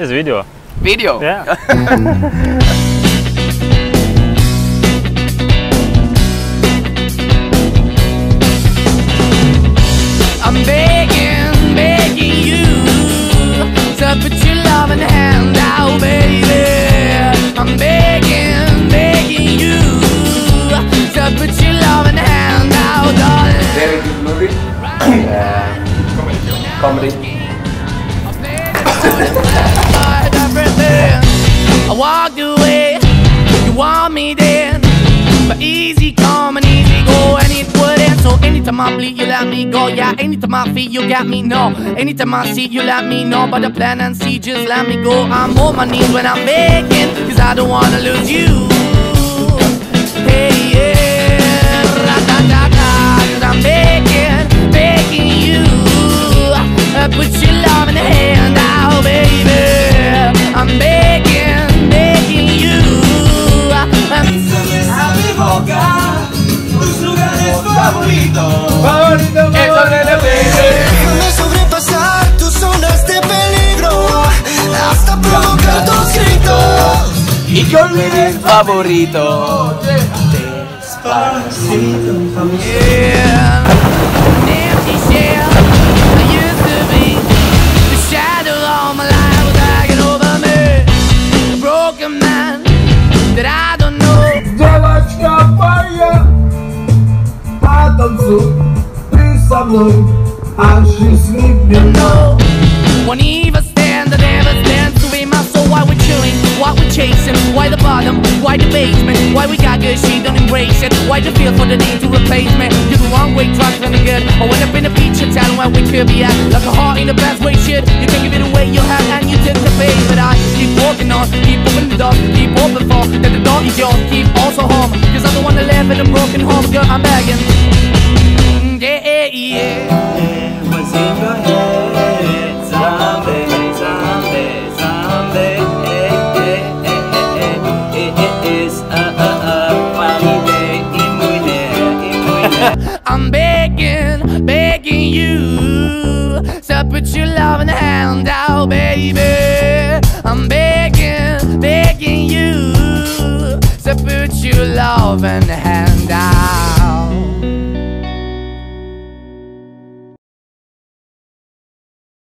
It's video. Video. Yeah. I'm begging, begging you to put your loving hand out, baby. I'm begging, begging you to put your loving hand out, darling. Very good movie. Uh, comedy. I walked away, you want me then. But easy come and easy go and it wouldn't. So anytime I bleed you let me go. Yeah, anytime I feel you got me no. Anytime I see you let me know. But the plan and see just let me go. I'm on my knees when I'm begging Cause I don't wanna lose you Eso no es Déjame sobrepasar tus zonas de peligro. Hasta provocar tus gritos. Y que olvides favorito. Yeah, ты со мной, осчастливь No, won't even stand, I never stand to be my soul. Why we're chilling, why we're chasing, why the bottom, why the basement, why we got good, she don't embrace it, why the feel for the need to replace me. You're the wrong way, trying to good. I went up in the feature town where we could be at, like a heart in the best way, shit. You can give it away, you have, and you took the bait, but I keep walking on, keep opening the door, keep open for that the door is yours, keep also home, cause I'm the one that live in a broken home, girl, I'm begging. yeah, yeah, yeah. It was in your head Zombie, zombie, zombie. I'm begging, begging you So put your loving hand out, baby I'm begging, begging you So put your loving hand